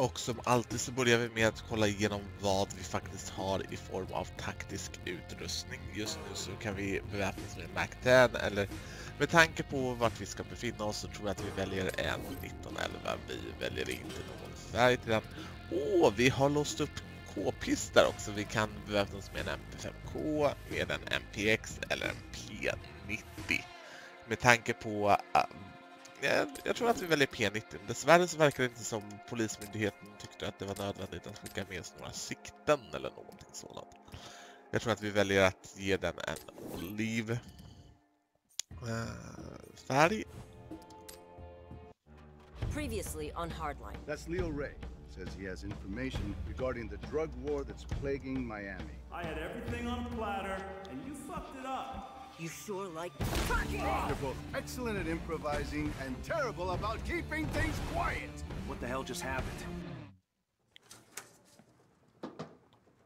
Och som alltid så börjar vi med att kolla igenom vad vi faktiskt har i form av taktisk utrustning. Just nu så kan vi beväpna oss med en Mac-10 eller med tanke på vart vi ska befinna oss så tror jag att vi väljer en 1911. Vi väljer inte någon färg till den. Åh, vi har låst upp K-pistar också. Vi kan beväpna oss med en MP5K, med en MPX eller en P90. Med tanke på ah, jag, jag tror att vi väljer P90. Dessvärre så verkar det inte som Polismyndigheten tyckte att det var nödvändigt att skicka med oss några sikten eller någonting sådant. Jag tror att vi väljer att ge den en oliv uh, färg. Previously on Hardline. That's Leo Ray. Says he has information regarding the drug war that's plaguing Miami. I had everything on a platter, and you fucked it up. You sure like They're both excellent at improvising and terrible about keeping things quiet. What the hell just happened?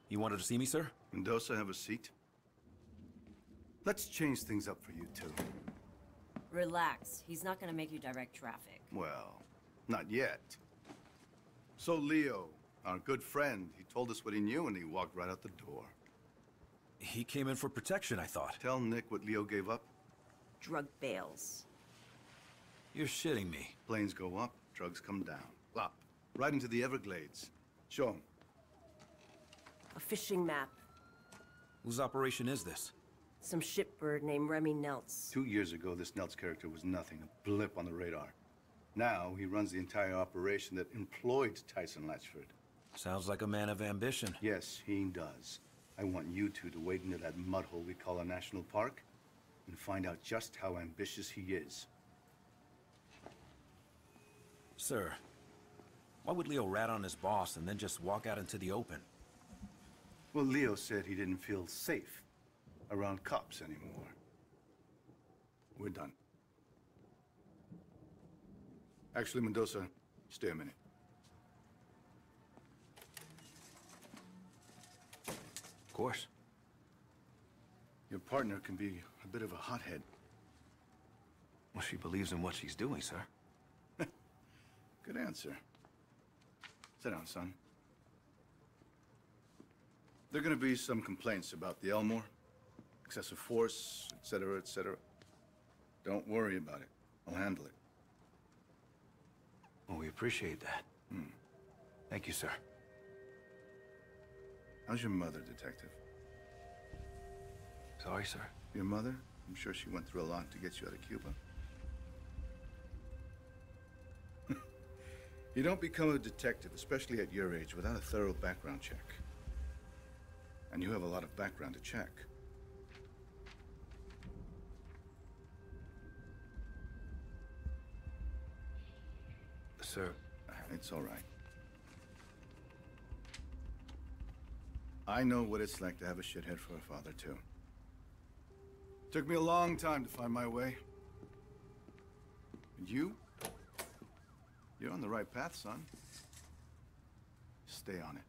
You wanted to see me, sir? Mendoza, have a seat. Let's change things up for you two. Relax. He's not gonna make you direct traffic. Well, not yet. So Leo, our good friend, he told us what he knew and he walked right out the door. He came in for protection, I thought. Tell Nick what Leo gave up. Drug bales. You're shitting me. Planes go up, drugs come down. Up, right into the Everglades. Show him. A fishing map. Whose operation is this? Some shipbird named Remy Neltz. Two years ago, this Neltz character was nothing, a blip on the radar. Now, he runs the entire operation that employed Tyson Latchford. Sounds like a man of ambition. Yes, he does. I want you two to wade into that mud hole we call a national park and find out just how ambitious he is. Sir, why would Leo rat on his boss and then just walk out into the open? Well, Leo said he didn't feel safe around cops anymore. We're done. Actually, Mendoza, stay a minute. Of course. Your partner can be a bit of a hothead. Well, she believes in what she's doing, sir. Good answer. Sit down, son. There are gonna be some complaints about the Elmore. Excessive force, etc., etc. Don't worry about it. I'll handle it. Well, we appreciate that. Hmm. Thank you, sir. How's your mother, Detective? Sorry, sir. Your mother? I'm sure she went through a lot to get you out of Cuba. you don't become a detective, especially at your age, without a thorough background check. And you have a lot of background to check. Sir, It's all right. I know what it's like to have a shithead for a father, too. Took me a long time to find my way. And you? You're on the right path, son. Stay on it.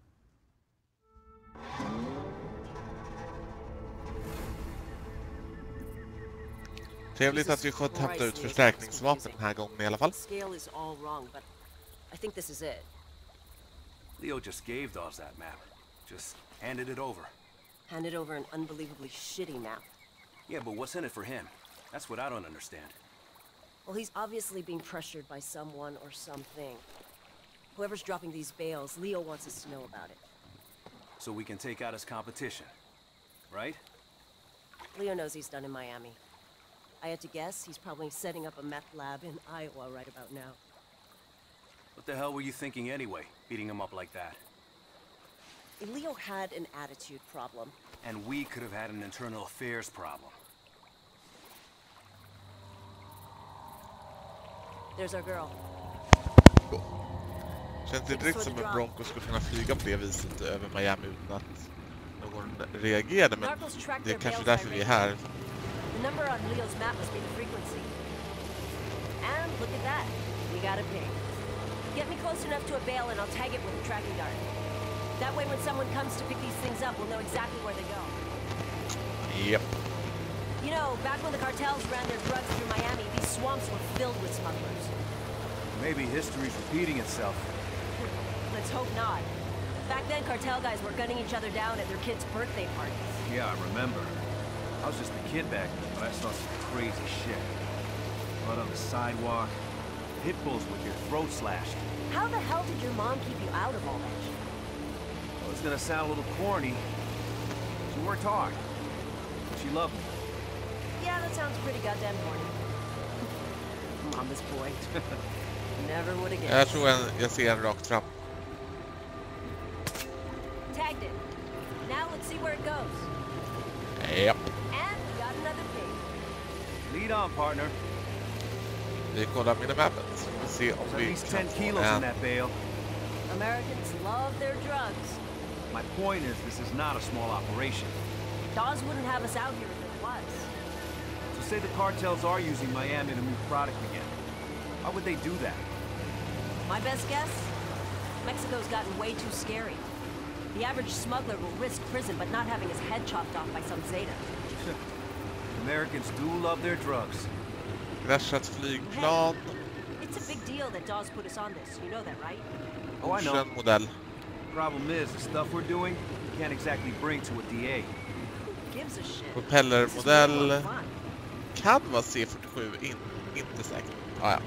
Trevligt att vi fått hämta ut förstärkningsvapen den här gången i alla fall. Scale is all wrong, but I think this is it. Leo just gave Dawes that map. Just handed it over. Handed over an unbelievably shitty map. Yeah, but what's in it for him? That's what I don't understand. Well, he's obviously being pressured by someone or something. Whoever's dropping these bales, Leo wants us to know about it. So we can take out his competition. Right? Leo knows he's done in Miami. I had to guess he's probably setting up a meth lab in Iowa right about now. What the hell were you thinking anyway, beating him up like that? Leo had an attitude problem. And we could have had an internal affairs problem. There's our girl. Känns inte riktigt som en Bronco skulle kunna flyga på det viset över Miami utan att någon reagerade. Men det är kanske därför vi är här. The number on Leo's map must be the frequency. And look at that. We got a ping. Get me close enough to a bale and I'll tag it with a tracking dart. That way when someone comes to pick these things up, we'll know exactly where they go. Yep. You know, back when the cartels ran their drugs through Miami, these swamps were filled with smugglers. Maybe history's repeating itself. Let's hope not. Back then, cartel guys were gunning each other down at their kids' birthday parties. Yeah, I remember. I was just a kid back then, but I saw some crazy shit. Blood on the sidewalk, pit bulls with your throat slashed. How the hell did your mom keep you out of all that shit? Well, it's gonna sound a little corny. She worked hard. She loved me. Yeah, that sounds pretty goddamn corny. Mama's boy. Never would have Jag guessed. tror en, jag ser en rakt fram. Tagged it. Now let's see where it goes. Japp. And we got another pig. Lead on, partner. Vi kollar minimappet. Så vi se om There's at vi least kan 10 få kilos in en... that bale. Americans love their drugs. My point is, this is not a small operation. Dawes wouldn't have us out here if it was. So say the cartels are using Miami to move product again. Why would they do that? My best guess? Mexico's gotten way too scary. The average smuggler will risk prison but not having his head chopped off by some Zeta. Americans do love their drugs. Kraschat flygplan. It's a big deal that Dawes put us on this. You know that, right? Oh, I know. Okänd modell. Problem is, the stuff we're doing, we can't exactly bring to a DA. Who gives a shit? This is real Propellermodell. Kan vara C47, in, inte säker. Ah, ja.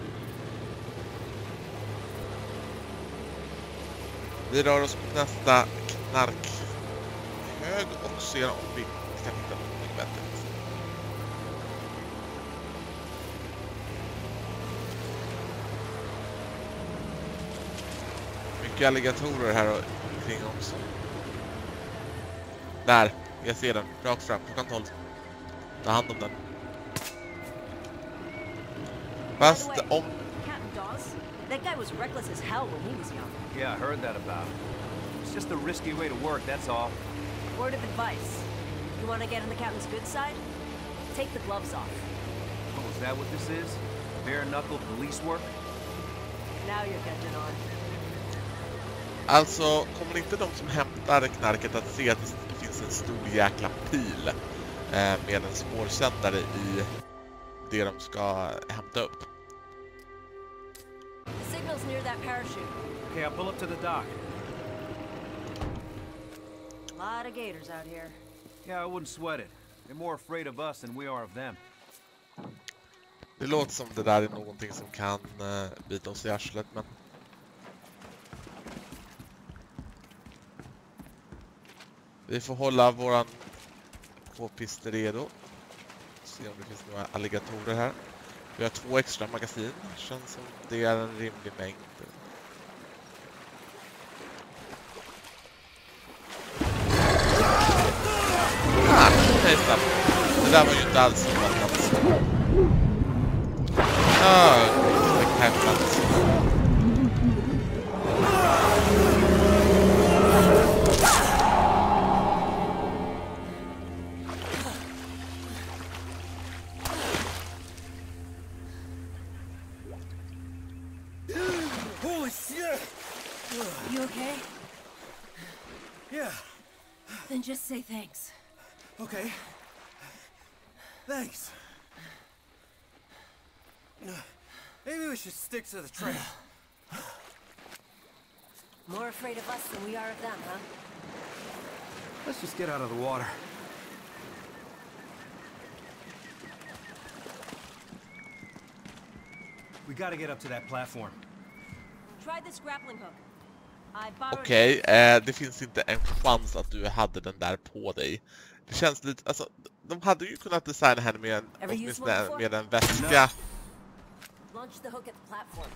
Vi rör oss mot nästa knarkhög och ser om vi kan hitta Mycket alligatorer här och kring också. Där, jag ser den. Rakt fram, klockan 12. Ta hand om den. Fast om... That guy was reckless as hell when he was young. Yeah, I heard that about it. It's just a risky way to work, that's all. Word of advice. You want to get on the captain's good side? Take the gloves off. Oh, is that what this is? Bare-knuckle police work? Now you're catching on. Alltså, kommer inte de som hämtar knarket att se att det finns en stor jäkla pil eh, med en spårsändare i det de ska hämta upp? The signal's near that parachute. Okay, I'll pull up to the dock. A lot of gators out here. Yeah, I wouldn't sweat it. They're more afraid of us than we are of them. Det låter som det där är någonting som kan eh, bita oss i arslet, men... Vi får hålla våran k-pist redo. Se om det finns några alligatorer här. Vi har två extra magasin. Känns som det är en rimlig mängd. Ah, hejsan. Det där var ju inte alls väntat. Ah, det kan just say thanks. okay. Thanks. Maybe we should stick to the trail. More afraid of us than we are of them, huh? Let's just get out of the water. We gotta get up to that platform. Try this grappling hook. Okej, eh, det finns inte en chans att du hade den där på dig. Det känns lite, alltså, de hade ju kunnat designa henne med en, åtminstone med en väska, Launch the hook at the platform.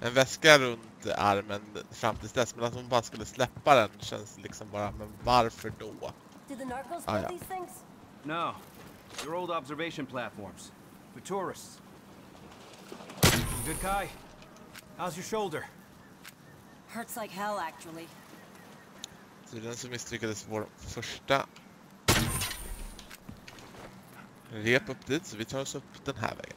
en väska runt armen fram tills dess, men att hon bara skulle släppa den känns liksom bara, men varför då? Ah, things? No. They're old observation platforms. For tourists. Good guy. How's your shoulder? Hurts like hell, actually. Så misslyckades vår första rep upp dit, så vi tar oss upp den här vägen.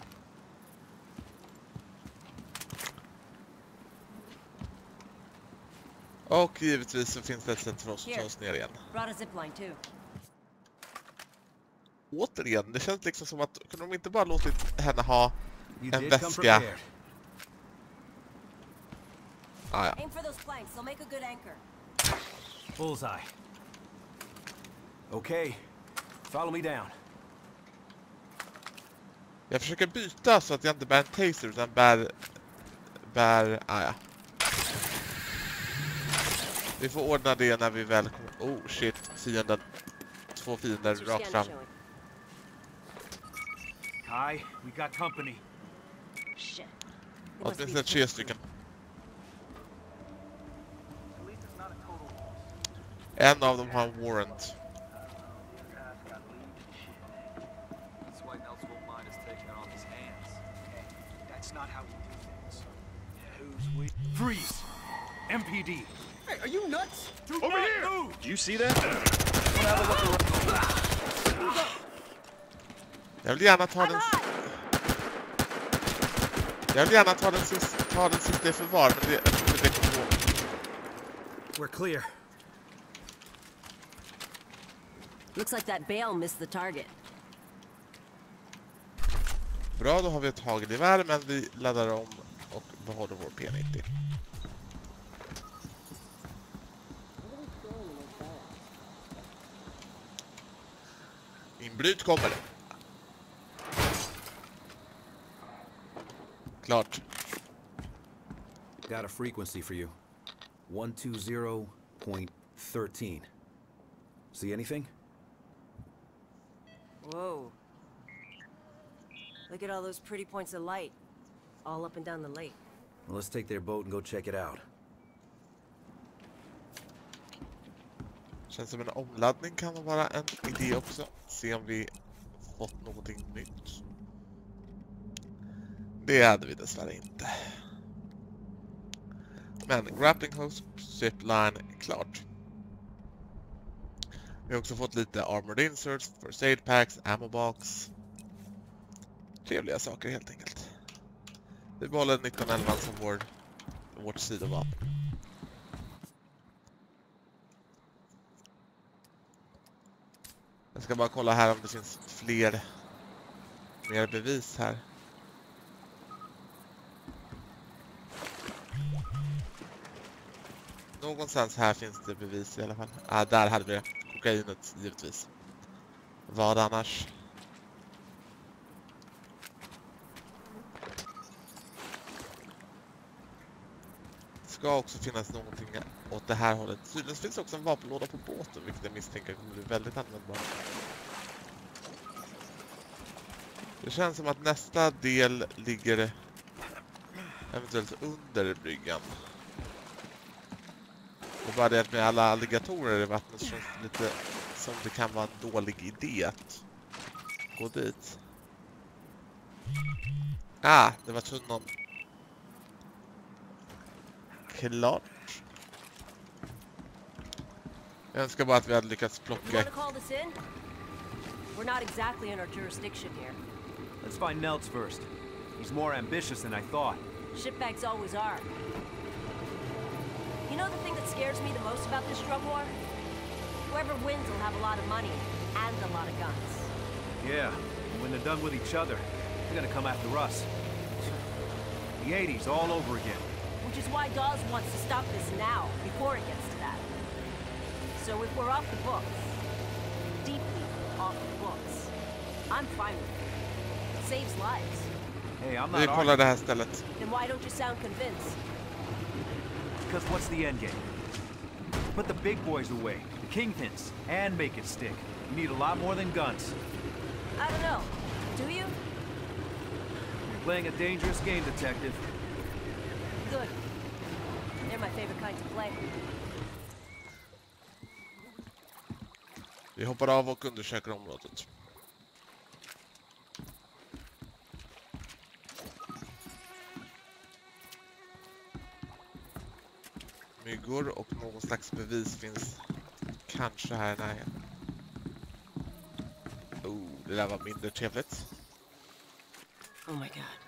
Och givetvis så finns det ett sätt för oss att ta oss ner igen. Brought a zipline too. Återigen, det känns liksom som att kunde de inte bara låtit henne ha En väska. prepared. Ah, ja. Aim for those planks. They'll make a good anchor. Bullseye. Okay. Follow me down. Jag försöker byta så att jag inte bär en taser utan bär... Bär... Ah, ja. Vi får ordna det när vi väl kommer... Oh shit, fienden. Två fiender rakt fram. Kai, we got company. Åtminstone tre stycken. We do things. Who's we? Freeze! MPD. Hey, are you nuts? Over here! Do you see that? Jag vill gärna ta den... Jag vill gärna ta den sista, ta den sista i förvar, men det... jag det kommer gå. We're clear. Looks like that bale missed the target. Bra, då har vi ett hagelgevär, men vi laddar om och behåller vår P90. Inbryt kommer det. Klart. Got a frequency for you. 120.13. See anything? Whoa. Look at all those pretty points of light. All up and down the lake. Well, let's take their boat and go check it out. Känns som en omladdning kan vara en idé också. Se om vi fått någonting nytt. Det hade vi dessvärre inte. Men grappling hook, zipline, klart. Vi har också fått lite armored inserts, first aid packs, ammo box. Trevliga saker helt enkelt. Vi behåller 1911 som vår, vårt sidovapen. Jag ska bara kolla här om det finns fler mer bevis här. Någonstans här finns det bevis i alla fall. Ah, där hade vi det. Kokainet, givetvis. Vad annars? Ska också finnas någonting åt det här hållet. Tydligen finns det också en vapenlåda på båten, vilket jag misstänker kommer bli väldigt användbart. Det känns som att nästa del ligger eventuellt under bryggan. Och bara det att med alla alligatorer i vattnet känns det lite som det kan vara en dålig idé att gå dit. Ah, det var tunnan. Klart. Jag önskar bara att vi hade lyckats plocka... We're not exactly in our jurisdiction here. Let's find Nelts first. He's more ambitious than I thought. Shipbags always are. You know the thing that scares me the most about this drug war? Whoever wins will have a lot of money and a lot of guns. Yeah, and when they're done with each other, they're gonna come after us. The 80s all over again. Which is why Dawes wants to stop this now, before it gets to that. So if we're off the books, deeply off the books, I'm fine with it. It saves lives. Hey, I'm not kollar det arguing, här stället. Then why don't you sound convinced? Because what's the end game? Put the big boys away, the kingpins, and make it stick. You need a lot more than guns. I don't know. Do you? You're playing a dangerous game, detective. Good. They're my favorite kind to play. Vi hoppar av och undersöker området. Myggor och någon slags bevis finns kanske här i närheten. Oh, det där var mindre trevligt. Oh my god.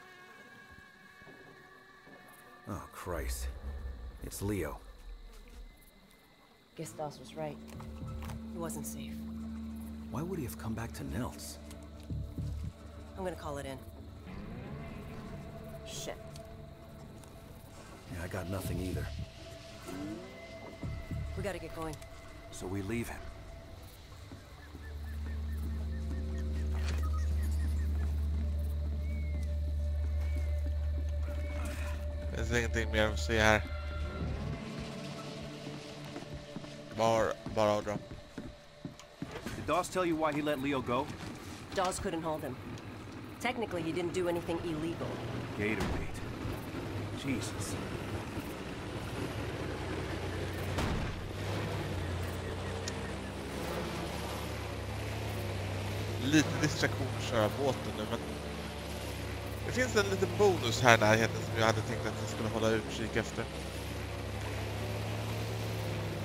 Oh, Christ. It's Leo. Guess Dawes was right. He wasn't safe. Why would he have come back to Nels? I'm gonna call it in. Shit. Yeah, I got nothing either. We gotta get going. So we leave him. Det finns ingenting mer att se här. Bara, bara att. Did Dawes tell you why he let Leo go? Dawes couldn't hold him. Technically, he didn't do anything illegal. Gator bait. Jesus. Lite distraktion att köra båten nu men det finns en liten bonus här i närheten som jag hade tänkt att jag skulle hålla utkik efter.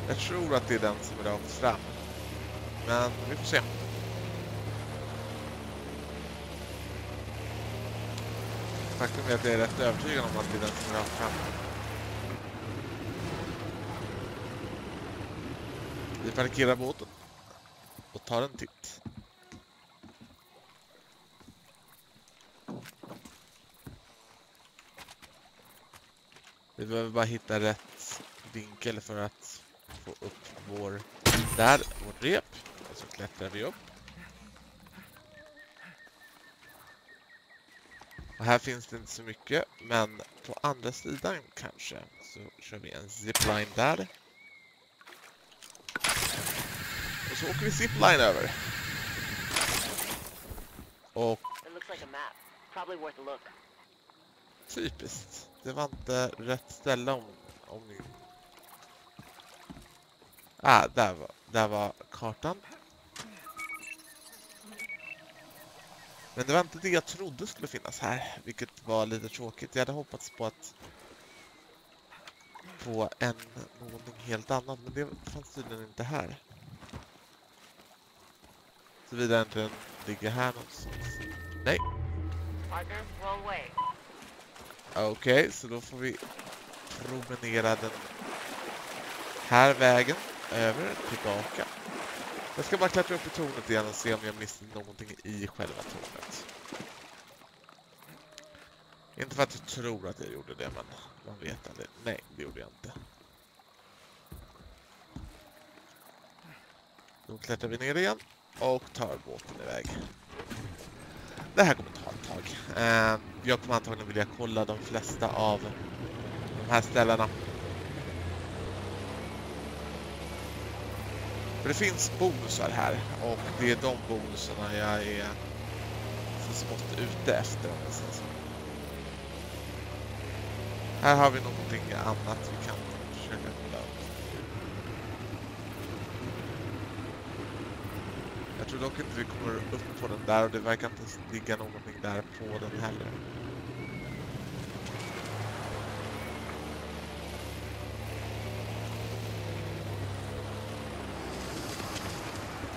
Jag tror att det är den som är rakt fram. Men vi får se. Faktum är att jag är rätt övertygad om att det är den som är rakt fram. Vi parkerar båten och tar en titt. Vi behöver bara hitta rätt vinkel för att få upp vår... Där, vårt rep. Och så klättrar vi upp. Och här finns det inte så mycket, men på andra sidan kanske så kör vi en zipline där. Och så åker vi zipline över. Och. Typiskt. Det var inte rätt ställe om, om ni... Ah, där var, där var kartan. Men det var inte det jag trodde skulle finnas här, vilket var lite tråkigt. Jag hade hoppats på att få en någonting helt annat, men det fanns tydligen inte här. Såvida inte den ligger här någonstans. Nej, Partner, Okej, okay, Okej, så då får vi promenera den här vägen över, tillbaka. Jag ska bara klättra upp i tornet igen och se om jag missar någonting i själva tornet. Inte för att jag tror att jag gjorde det, men man vet aldrig. Nej, det gjorde jag inte. Då klättrar vi ner igen och tar båten iväg. Det här kommer ta Eh, jag kommer antagligen vilja kolla de flesta av de här ställena. För det finns bonusar här och det är de bonusarna jag är så smått ute efter. Här har vi någonting annat vi kan försöka kolla upp. Jag tror dock inte vi kommer upp på den där och det verkar inte ligga någonting där på den heller.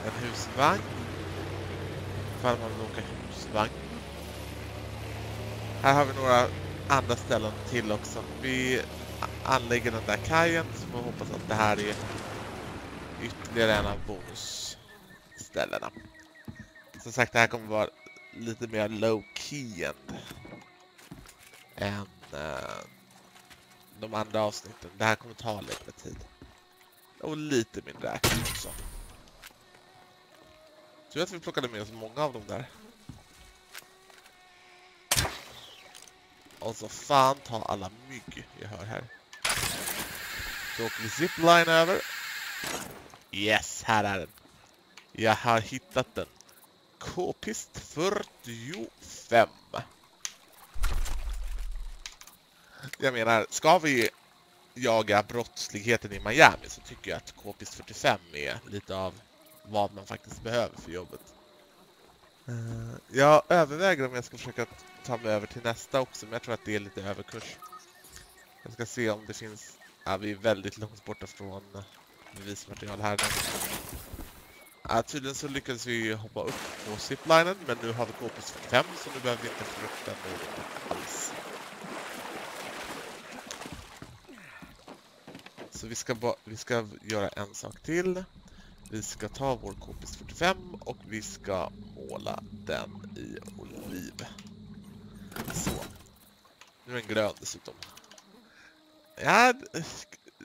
En husvagn. Ifall man vill åka husvagn. Här har vi några andra ställen till också. Vi anlägger den där kajen så får vi hoppas att det här är ytterligare en av ställena. Som sagt, det här kommer vara lite mer low-key än, äh, de andra avsnitten. Det här kommer ta längre tid. Och lite mindre action också. Tur att vi plockade med oss många av dem där. Och så fan ta alla mygg jag hör här. Så åker vi zipline över. Yes, här är den. Jag har hittat den. K-pist 45. Jag menar, ska vi jaga brottsligheten i Miami så tycker jag att K-pist 45 är lite av vad man faktiskt behöver för jobbet. Eh, jag överväger om jag ska försöka ta mig över till nästa också, men jag tror att det är lite överkurs. Jag ska se om det finns... Ja, vi är väldigt långt borta från bevismaterial här nu. Äh, tydligen så lyckades vi hoppa upp på ziplinen, men nu har vi KPS 45 så nu behöver vi inte frukta något alls. Så vi ska, vi ska göra en sak till. Vi ska ta vår KPS 45 och vi ska måla den i oliv. Så. Nu är den grön dessutom. Ja, det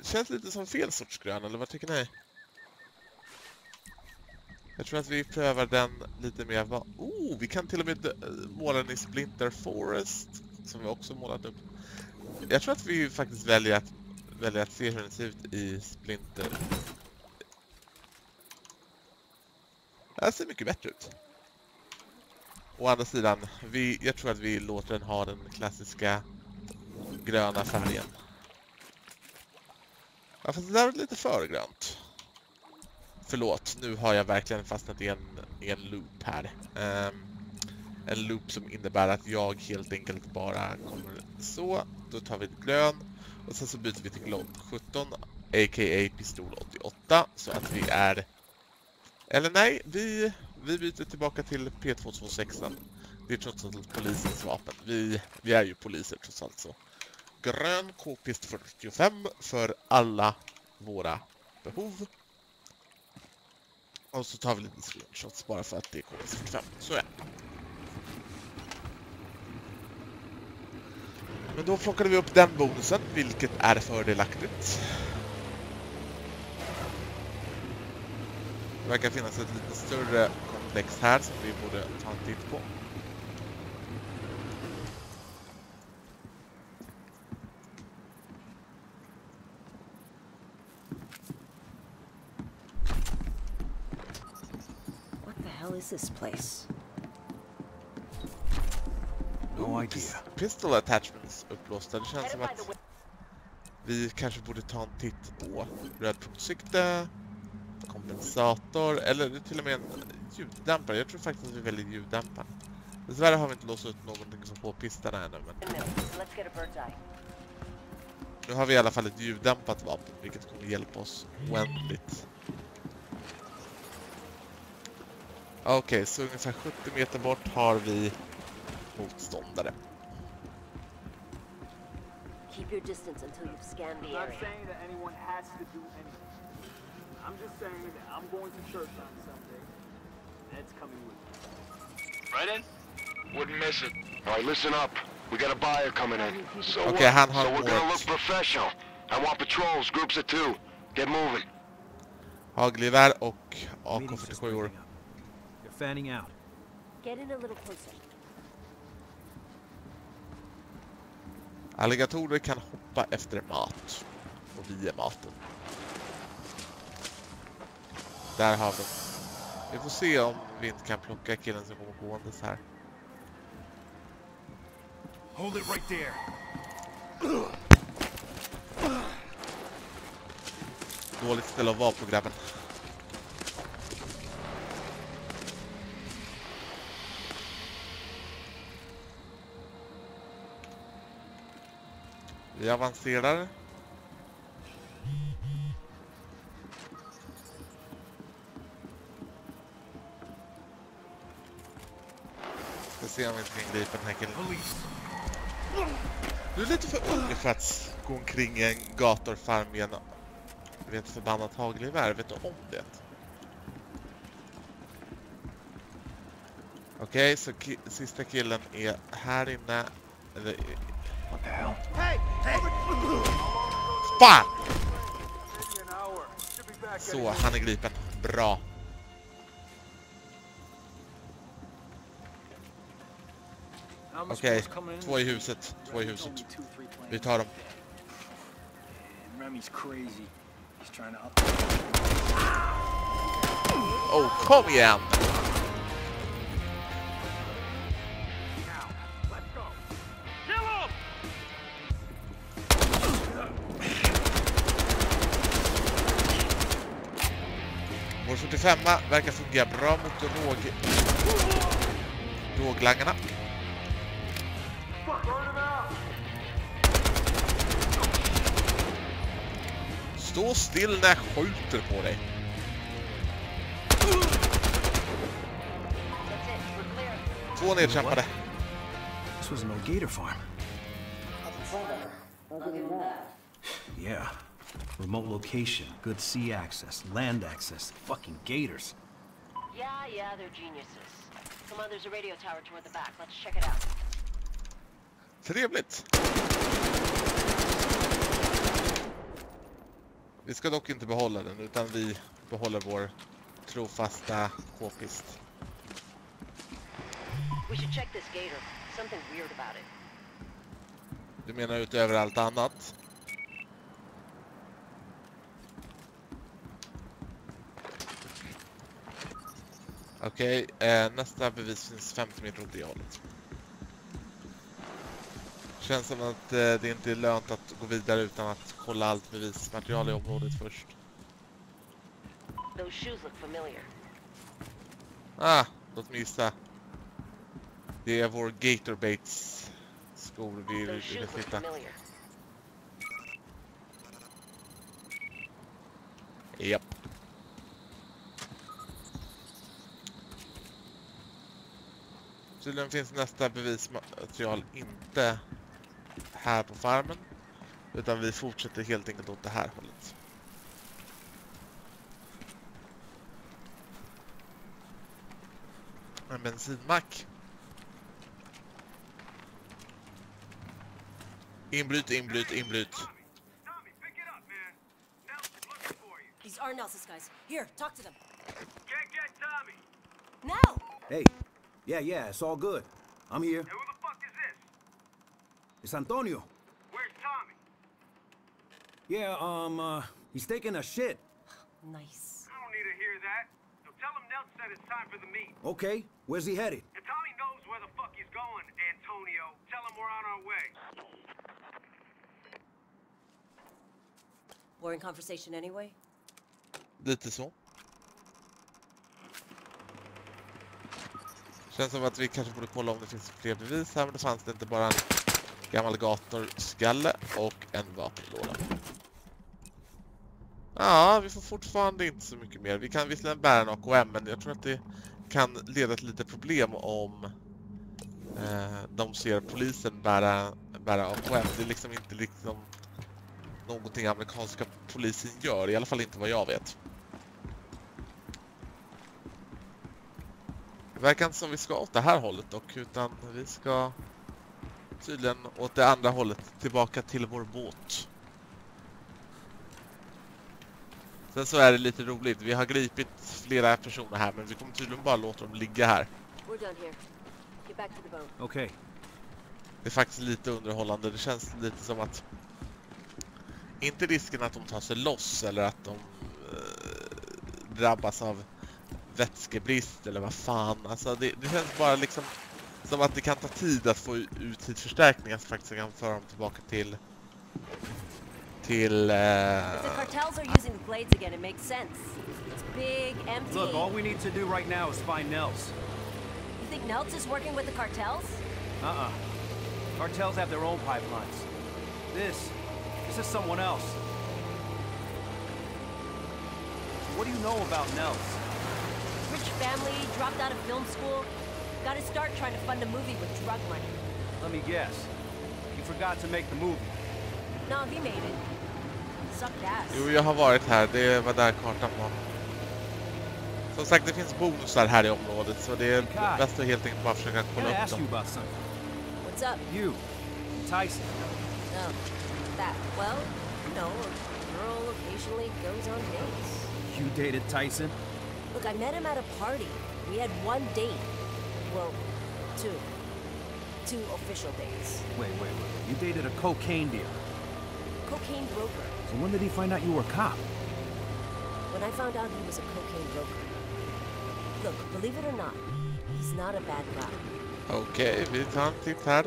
känns lite som fel sorts grön, eller vad tycker ni? Jag tror att vi prövar den lite mer. Va- Oh, vi kan till och med måla den i Splinter Forest, som vi också målat upp. Jag tror att vi faktiskt väljer att, väljer att se hur den ser ut i Splinter. Det här ser mycket bättre ut. Å andra sidan, vi, jag tror att vi låter den ha den klassiska gröna färgen. Ja, fast det där var lite för grönt. Förlåt, nu har jag verkligen fastnat i en, i en loop här. Um, en loop som innebär att jag helt enkelt bara kommer så. Då tar vi grön och sen så byter vi till Glock 17, a.k.a. pistol 88, så att vi är... Eller nej, vi, vi byter tillbaka till P226. Det är trots allt polisens vapen. Vi, vi är ju poliser trots allt så. Grön k-pist 45 för alla våra behov. Och så tar vi lite screenshots bara för att det är KS45. Så ja. Men då plockade vi upp den bonusen, vilket är fördelaktigt. Det verkar finnas ett lite större komplex här som vi borde ta en titt på. What the hell is this place? No idea. Pis- Pistol attachments upplåsta. Det känns som att vi kanske borde ta en titt på rödpunktssikte, kompensator eller till och med en ljuddämpare. Jag tror faktiskt att vi väljer ljuddämparen. Dessvärre har vi inte låst ut någonting som på pistarna ännu, men nu har vi i alla fall ett ljuddämpat vapen, vilket kommer hjälpa oss oändligt. Okej, så ungefär 70 meter bort har vi motståndare. Keep your distance until you've scanned I'm the not area. saying that anyone has to do anything. I'm just saying that I'm going to church on Sunday. Ed's coming with me. Right in? Wouldn't miss it. All right, listen up. We got a buyer coming in. So, Okay, han so we're gonna look professional. I want patrols, groups of two. Get moving. Hagelgevär och Meeting's just AK47 år. Fanning out. Get in a little closer. Alligatorer kan hoppa efter mat. Och vi är maten. Där har vi. Vi får se om vi inte kan plocka killen som kommer gåendes här. Hold it right there. Dåligt ställe att vara på grabben. Vi avancerar. Ska se om vi kan gripa den här killen. Du är lite för ung för att gå omkring i en gatorfarm med en vet ett förbannat hagelgevär. Vet du om det? Okej, så ki sista killen är här inne. Eller... Fan! Så, han är gripen. Bra. Okej, två i huset. Två i huset. Vi tar dem. Oh, kom igen! 45 verkar fungera bra mot råg... råglangarna. Stå still när jag skjuter på dig. Två nedkämpade. This was an old gator farm. Yeah. Remote location, good sea access, land access, fucking gators. Yeah, yeah, they're geniuses. Come on, there's a radio tower toward the back. Let's check it out. Trevligt. Vi ska dock inte behålla den utan vi behåller vår trofasta k-pist. Du menar utöver allt annat? Okej, eh, nästa bevis finns 50 meter åt det hållet. Känns som att eh, det inte är lönt att gå vidare utan att kolla allt bevismaterial i området först. Ah, låt mig gissa. Det är vår Gatorbaits skor vi vill hitta. familiar. Japp. Tydligen finns nästa bevismaterial inte här på farmen. Utan vi fortsätter helt enkelt åt det här hållet. En bensinmack. Inbryt, inbryt, inbryt. Tommy, pick it up, man. Nelson's looking for you. These are Nelson's guys. Here, talk to them. Get, get Tommy. Now! Hey. Yeah, yeah, it's all good. I'm here. Hey, who the fuck is this? It's Antonio. Where's Tommy? Yeah, um, uh, he's taking a shit. Nice. I don't need to hear that. So tell him Nelson said it's time for the meet. Okay, where's he headed? And Tommy knows where the fuck he's going, Antonio. Tell him we're on our way. Boring conversation anyway? Lite så. Känns som att vi kanske borde kolla om det finns fler bevis här, men då fanns det inte bara en gammal gatorskalle och en vapenlåda. Ja, vi får fortfarande inte så mycket mer. Vi kan visserligen bära en AKM, men jag tror att det kan leda till lite problem om eh, de ser polisen bära, bära AKM. Det är liksom inte liksom någonting amerikanska polisen gör, i alla fall inte vad jag vet. Det verkar inte som vi ska åt det här hållet dock, utan vi ska tydligen åt det andra hållet, tillbaka till vår båt. Sen så är det lite roligt, vi har gripit flera personer här, men vi kommer tydligen bara låta dem ligga här. Okay. Det är faktiskt lite underhållande, det känns lite som att inte risken att de tar sig loss eller att de eh, drabbas av vätskebrist eller vad fan. Alltså det, det känns bara liksom som att det kan ta tid att få ut tidsförstärkningar som faktiskt kan föra dem tillbaka till till... If the cartels are using the blades again, it makes sense. It's big, empty. Look, all we need to do right now is find Nels. You think Nelts is working with the cartels? Uh-uh. Cartels have their own pipelines. This, this is someone else. What do you know about Nels? Rich family, dropped out of film school. Got to start trying to fund a movie with drug money. Let me guess. You forgot to make the movie. No, he made it. Sucked ass. jo, jag har varit här. Det var där kartan var. Som sagt, det finns bonusar här i området så det är bäst att helt enkelt bara försöka I kolla upp you dem. about something. What's up? You, Tyson. Oh, that. Well, you know, a girl occasionally goes on dates. You dated Tyson? Look, I met him at a party. We had one date. Well, two. Two official dates. Wait, wait, wait. You dated a cocaine dealer. Cocaine broker. So when did he find out you were a cop? When I found out he was a cocaine broker. Look, believe it or not, he's not a bad guy. Okay, vi tar en titt här.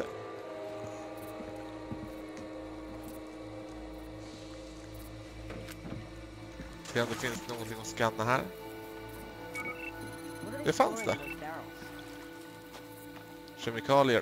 Se om det finns någonting att scanna här. Det fanns det. Kemikalier.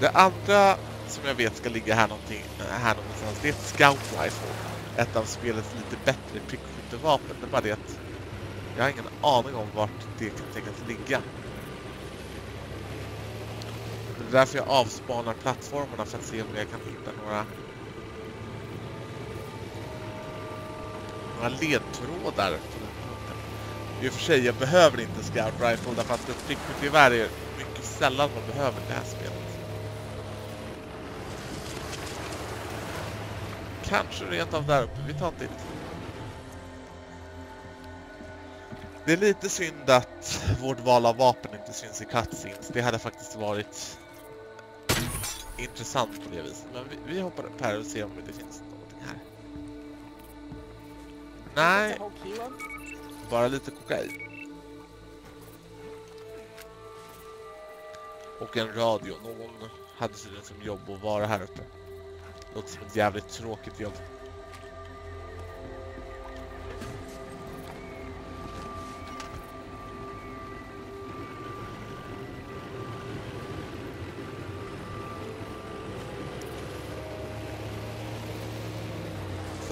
Det andra som jag vet ska ligga här, någonting, här någonstans, det är ett Scout Rifle. Ett av spelets lite bättre prickskyttevapen. Det är bara det att jag har ingen aning om vart det kan tänkas ligga. Det är därför jag avspanar plattformarna för att se om jag kan hitta några några ledtrådar på den punkten. I och för sig, jag behöver inte Scout Rifle därför att ett prickskyttegevär är mycket sällan man behöver det här spelet. Kanske rent av där uppe, vi tar en titt. Det är lite synd att vårt val av vapen inte syns i cutscenes. Det hade faktiskt varit intressant på det viset. Men vi, vi hoppar upp här och ser om det finns någonting här. Nej, bara lite kokain. Och en radio. Någon hade tydligen som jobb att vara här uppe. Låter som ett jävligt tråkigt jobb.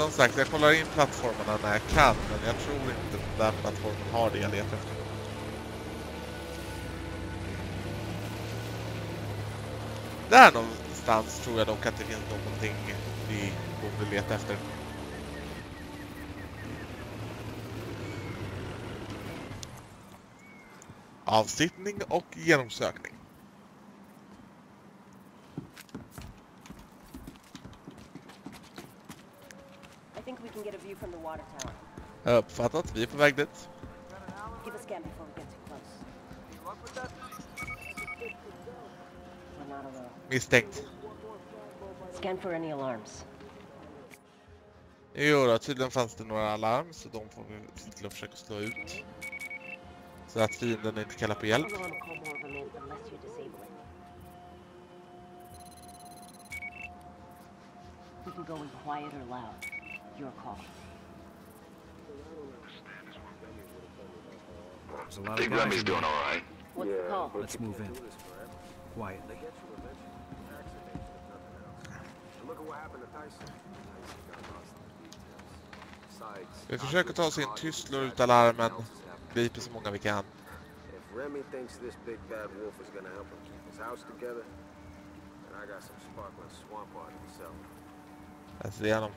Som sagt, jag kollar in plattformarna när jag kan, men jag tror inte den där plattformen har det jag letar efter. Där någonstans tror jag dock att det finns någonting vi borde leta efter. Avsittning och genomsökning. I think we can get a view from the water tower. Jag har uppfattat, vi är på väg dit. Misstänkt. Scan for any alarms. Jo då, tydligen fanns det några alarm så de får vi se till att försöka slå ut. Så att fienden inte kallar på hjälp. We can go in quiet or loud. Your call. There's a lot of Big guys Remy's in doing all right. What's the call? Let's move in. Quietly. Look at what happened to Tyson. Tyson got lost in the details. Besides, Vi försöker ta oss in tyst, slå ut alarmen, griper så många vi kan. If Remy thinks this big bad wolf is gonna help him keep his house together, then I got some sparkling swamp water to sell. Jag ser igenom.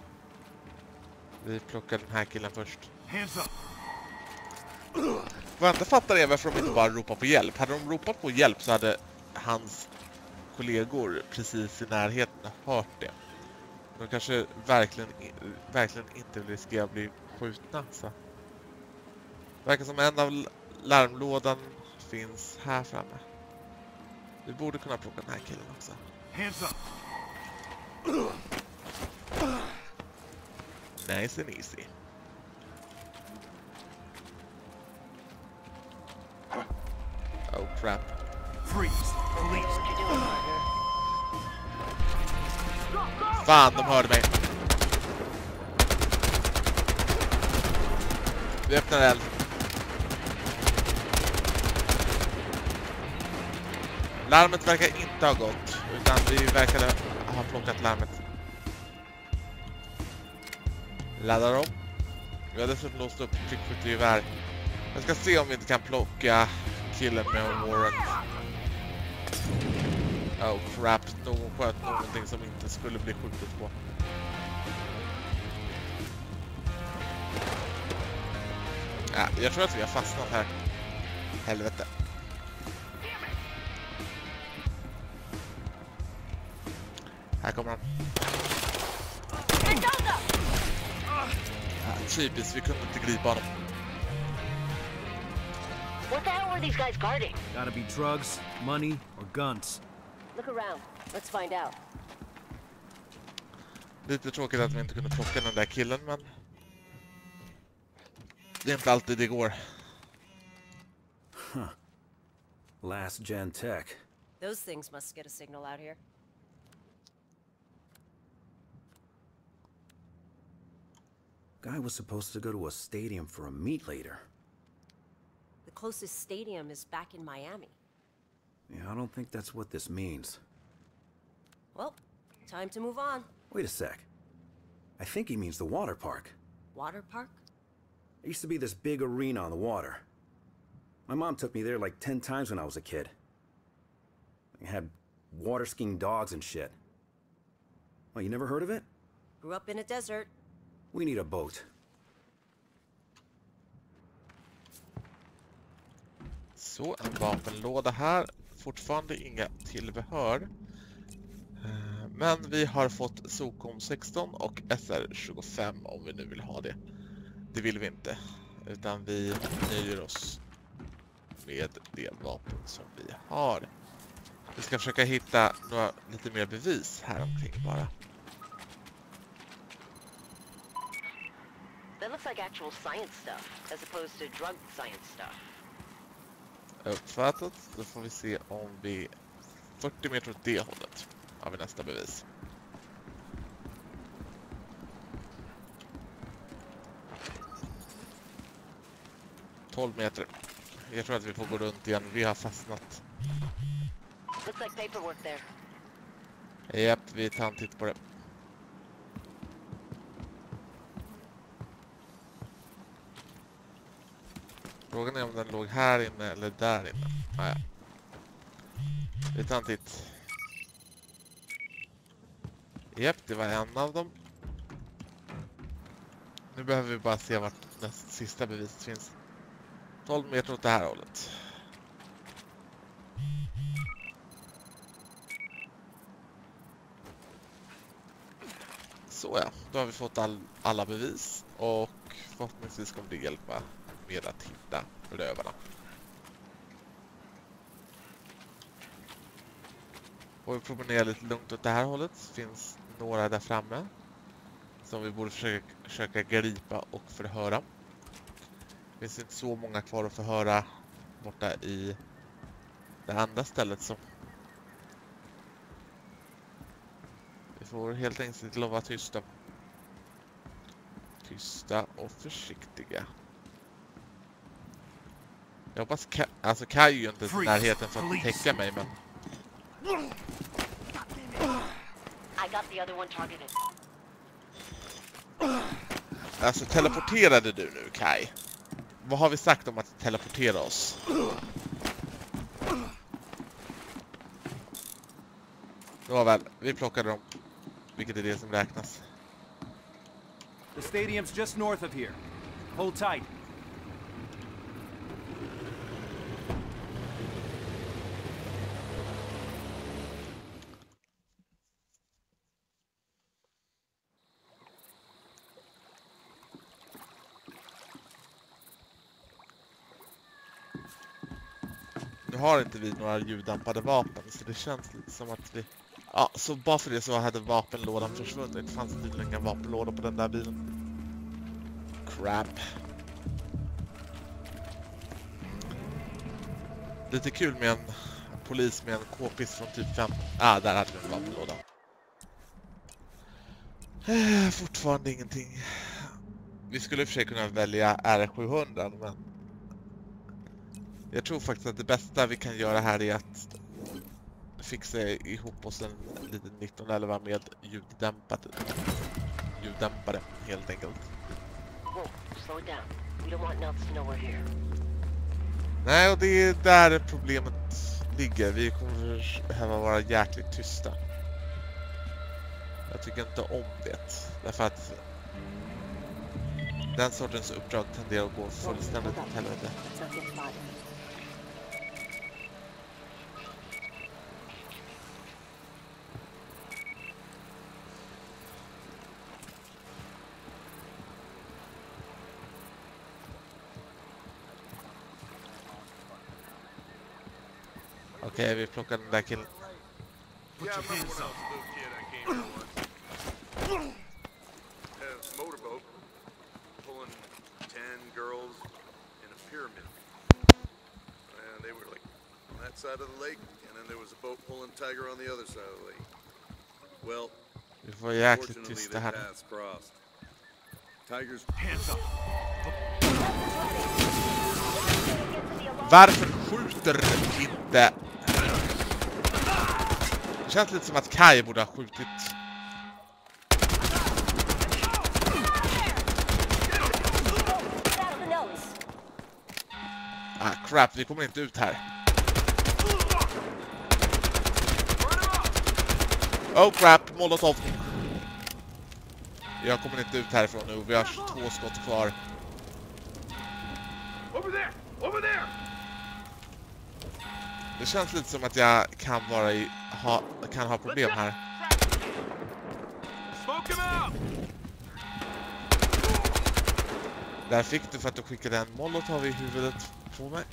Vi plockar den här killen först. Hands up! Vad jag inte fattar är varför de inte bara ropar på hjälp. Hade de ropat på hjälp så hade hans kollegor precis i närheten hört det. De kanske verkligen, verkligen inte riskera att bli skjutna. Så. Verkar som en av larmlådan finns här framme. Vi borde kunna plocka den här killen också. Hands up! Nice and easy. Crap. Freeze! Police! Fan, de hörde mig. Vi öppnar eld. Larmet verkar inte ha gått, utan vi verkade ha plockat larmet. Laddar om. Vi har dessutom låst upp prickskyttegevär. Jag ska se om vi inte kan plocka killen med en warrant. Oh crap, någon sköt någonting som inte skulle bli skjutet på. Ja, jag tror att vi har fastnat här. Helvete. Här kommer han. Ja, typiskt, vi kunde inte gripa honom. What the hell were these guys guarding? Gotta be drugs, money, or guns. Look around. Let's find out. Lite tråkigt att vi inte kunde plocka den där killen, men... Det är inte alltid det går. Last gen tech. Those things must get a signal out here. Guy was supposed to go to a stadium for a meet later. Closest stadium is back in Miami. Yeah, I don't think that's what this means. Well, time to move on. Wait a sec. I think he means the water park. Water park? There used to be this big arena on the water. My mom took me there like ten times when I was a kid. They had water skiing dogs and shit. Oh, you never heard of it? Grew up in a desert. We need a boat. Så, en vapenlåda här. Fortfarande inga tillbehör. Eh, men vi har fått Socom 16 och SR25 om vi nu vill ha det. Det vill vi inte. Utan vi nöjer oss med det vapen som vi har. Vi ska försöka hitta några lite mer bevis här omkring bara. That looks like actual science stuff, as opposed to drug science stuff. Uppfattat. Då får vi se om vi... 40 meter åt det hållet har vi nästa bevis. Tolv meter. Jag tror att vi får gå runt igen. Vi har fastnat. Looks like paperwork there. Japp, vi tar en titt på det. Frågan är om den låg här inne eller där inne. Nej. Vi tar en titt. Japp, det var en av dem. Nu behöver vi bara se vart näst sista beviset finns. 12 meter åt det här hållet. Så ja, då har vi fått all, alla bevis och förhoppningsvis kommer det hjälpa med att hitta lövarna. Och vi promenerar lite lugnt åt det här hållet. finns några där framme som vi borde försöka, försöka gripa och förhöra. Det finns inte så många kvar att förhöra borta i det andra stället som vi får helt enkelt lov att vara tysta. Tysta och försiktiga. Jag hoppas Ka alltså Kai är ju inte i närheten för att täcka mig men I got the other one targeted. Alltså teleporterade du nu Kai? Vad har vi sagt om att teleportera oss? Nåväl, vi plockade dem. Vilket är det som räknas. The stadium's just north of here. Hold tight. Nu har inte vi några ljuddämpade vapen så det känns lite som att vi... Ja, så bara för det så hade vapenlådan försvunnit. Det fanns tydligen inga vapenlådor på den där bilen. Crap. Lite kul med en polis med en k-pist från typ 5. Ah, där hade vi en vapenlåda. Eh, fortfarande ingenting. Vi skulle i och för sig kunna välja R700 men jag tror faktiskt att det bästa vi kan göra här är att fixa ihop oss en liten 1911 med ljuddämpade, ljuddämpare helt enkelt. Nej, och det är där problemet ligger. Vi kommer behöva vara jäkligt tysta. Jag tycker inte om det. Därför att den sortens uppdrag tenderar att gå fullständigt åt helvete. Yeah, I remember when I a motorboat pulling ten girls in a pyramid. And they were like on that side of the lake, and then there was a boat pulling Tiger on the other side of the lake. Well, Vi får vara jäkligt fortunately their paths crossed. Tiger's Hands up. Varför skjuter. Det känns lite som att Kai borde ha skjutit. Ah, crap, vi kommer inte ut här. Oh crap, molotov. Jag kommer inte ut härifrån nu, vi har två skott kvar. over there, over there. Det känns lite som att jag kan vara i, ha, kan ha problem här. Där fick du för att du skickade en molotov i huvudet på mig.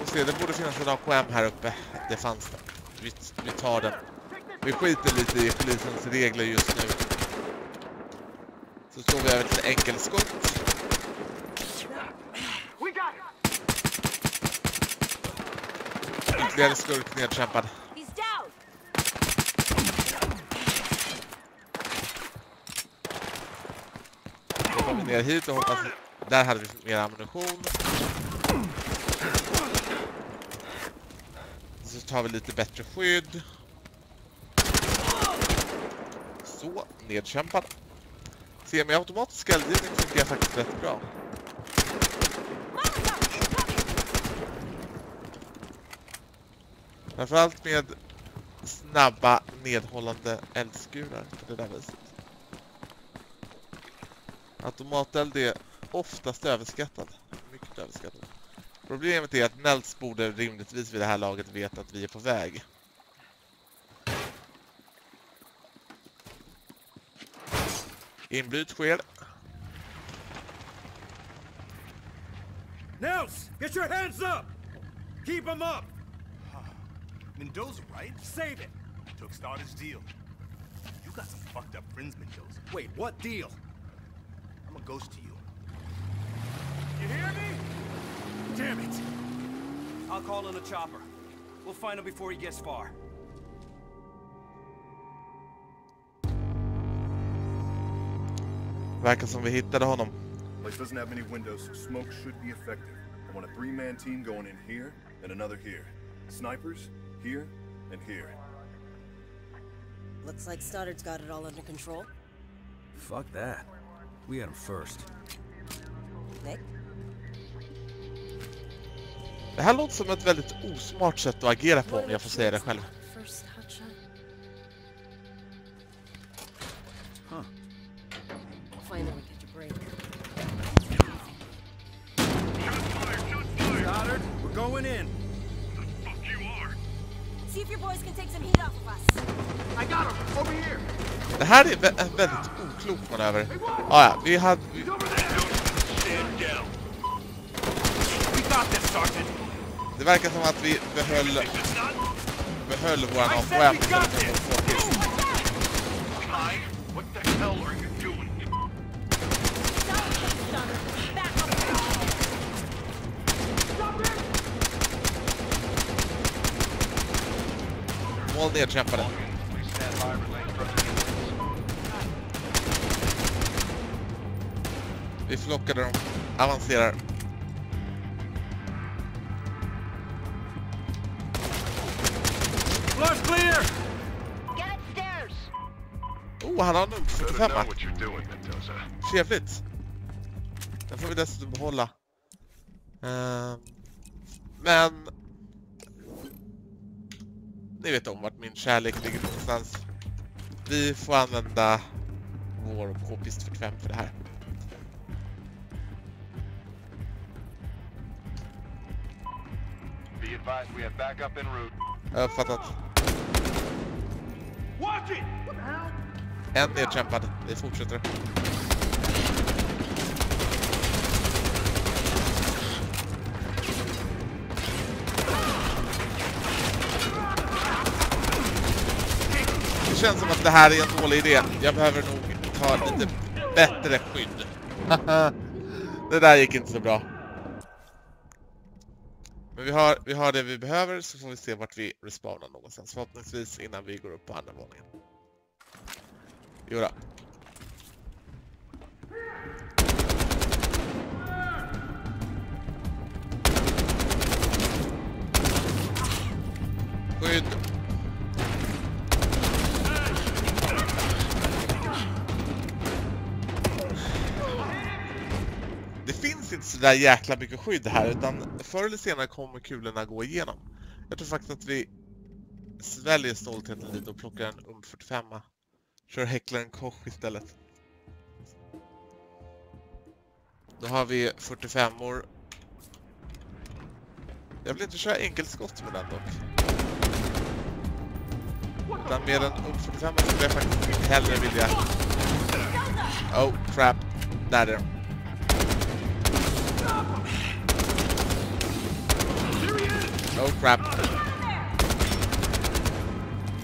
Och se, det borde finnas en AKM här uppe. Det fanns det. Vi, vi tar den. Vi skiter lite i polisens regler just nu. Så står vi över till enkelskott. We got Ytterligare skurk nedkämpad. Då kommer vi ner hit och hoppas... Där hade vi mer ammunition. Så tar vi lite bättre skydd. Så, nedkämpad. Semiautomatisk eldgivning funkar faktiskt rätt bra. Framförallt med snabba nedhållande eldskurar på det där viset. Automateld är oftast överskattad. Mycket överskattad. Problemet är att Nelts borde rimligtvis vid det här laget veta att vi är på väg. Inbryt sker. Nels, get your hands up! Keep them up! Mendoza, right? Save it! Took Starter's deal. You got some fucked up friends, Mendoza. Wait, what deal? I'm a ghost to you. You hear me? Damn it! I'll call in a chopper. We'll find him before he gets far. Verkar som vi hittade honom. Place doesn't have many windows, so smoke should be effective. I want a three-man team going in here and another here. Snipers, here and here. Looks like Stoddard's got it all under control. Fuck that. We had him first. Nick? Det här låter som ett väldigt osmart sätt att agera på om jag får säga det själv. Här är vä- en väldigt oklok manöver. Ah, ja, vi hade... Vi, det verkar som att vi behöll, behöll våran AKM we got Vi flockade dem. Avancerar. Floor's clear! Get upstairs! Oh, han har en UMP Better 45. know what you're doing, Mendoza. Trevligt. Den får vi dessutom behålla. Ehm, men... Ni vet om vart min kärlek ligger någonstans. Vi får använda vår K-pist 45 för det här. Jag har uppfattat. Watch it! En nedkämpad. Vi fortsätter. Det känns som att det här är en dålig idé. Jag behöver nog ta lite bättre skydd. det där gick inte så bra. Men vi har, vi har det vi behöver så får vi se vart vi respawnar någonstans. Förhoppningsvis innan vi går upp på andra våningen. Jodå. Skydd. Sådär jäkla mycket skydd här utan förr eller senare kommer kulorna gå igenom. Jag tror faktiskt att vi sväljer stoltheten lite och plockar en um 45 Kör häcklaren Koch istället. Då har vi 45 or Jag vill inte köra enkelskott med den dock. Utan med en um 45 skulle jag faktiskt hellre vilja... Oh, crap. Där är de. Oh, crap.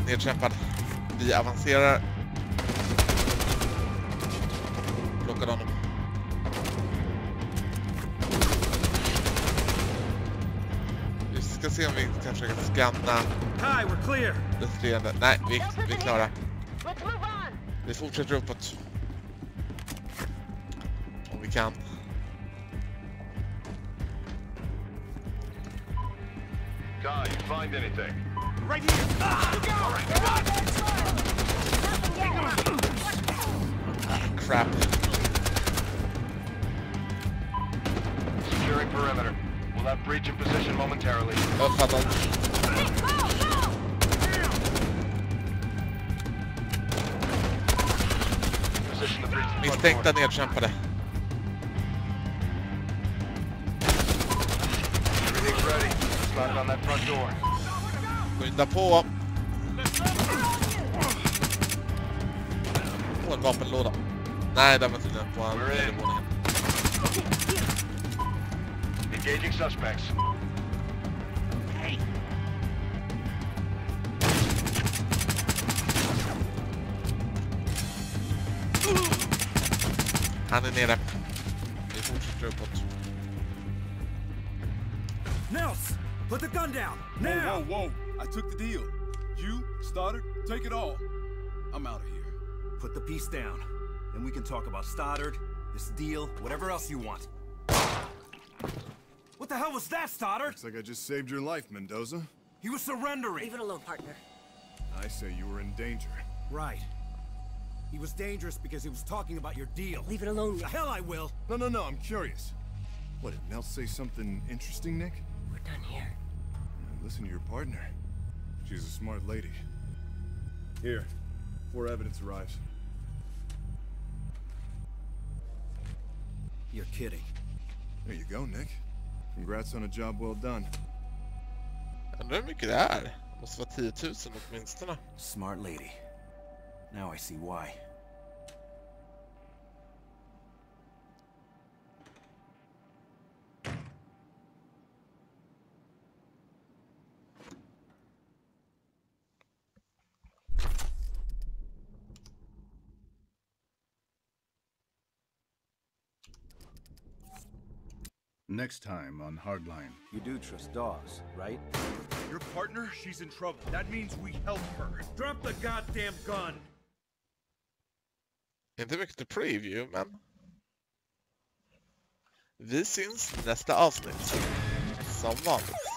Nedkämpad. Vi avancerar. Plockar honom. Vi ska se om vi kan försöka scanna Hi, we're clear. det leende. Nej, vi, vi är klara. Vi fortsätter uppåt. Om vi kan. Find anything? Right here. Crap. Securing perimeter. We'll have breach in position momentarily. Uppfattat. Position the breach in front Misstänkta door. nedkämpade. Everything's ready. Slide it on that front door. Skynda på. Åh, en vapenlåda. Nej, den var tydligen på We're in. nedervåningen. Engaging suspects. Han är nere. Now. Whoa, whoa, whoa. I took the deal. You, Stoddard, take it all. I'm out of here. Put the piece down. Then we can talk about Stoddard, this deal, whatever else you want. What the hell was that, Stoddard? Looks like I just saved your life, Mendoza. He was surrendering. Leave it alone, partner. I say you were in danger. Right. He was dangerous because he was talking about your deal. Leave it alone. The hell I will. No, no, no, I'm curious. What, did Nell say something interesting, Nick? We're done here. Listen to your partner. She's a smart lady. Here, before evidence arrives. You're kidding. There you go, Nick. Congrats on a job well done. Undrar hur mycket det är. Måste vara 10 000 åtminstone. Smart lady. Now I see why. Next time on Hardline. You do trust Dawes, right? Your partner, she's in trouble. That means we help her. Drop the goddamn gun! Inte mycket till preview, men... Vi syns nästa avsnitt. Som vanligt.